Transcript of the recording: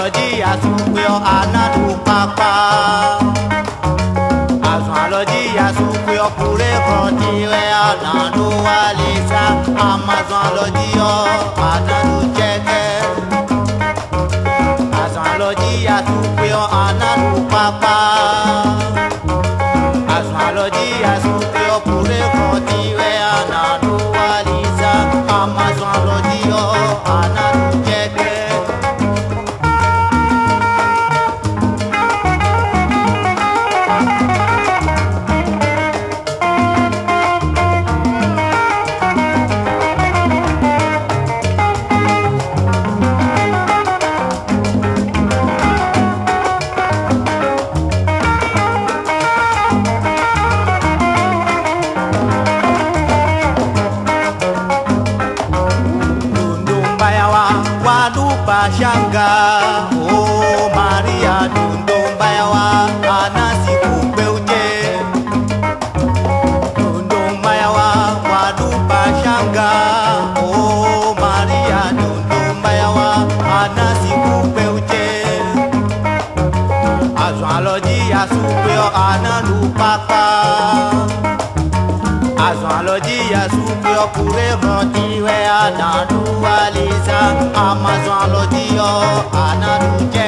alọ́jí àsùnpé ọ ànádù pápá. àsùn alọ́jí àsùnpé ọkùnrin kan ti rẹ ànádù wálé sá àmàsùn alọ́jí ọ ànádù jẹ́kẹ́. àsùn alọ́jí ànádù pápá. àsùn alọ́jí àsùnpé pàṣágà ó Maria dundó ń báyà wá anásì kò pé ó jẹ́ dundó ń báyà Maria dundó ń báyà wá anásì kò pé ó jẹ́ àtún àlọ́jì àsùnpé ọ̀ àná kure mɔ ananu adaduwa lisa Radio Anarugya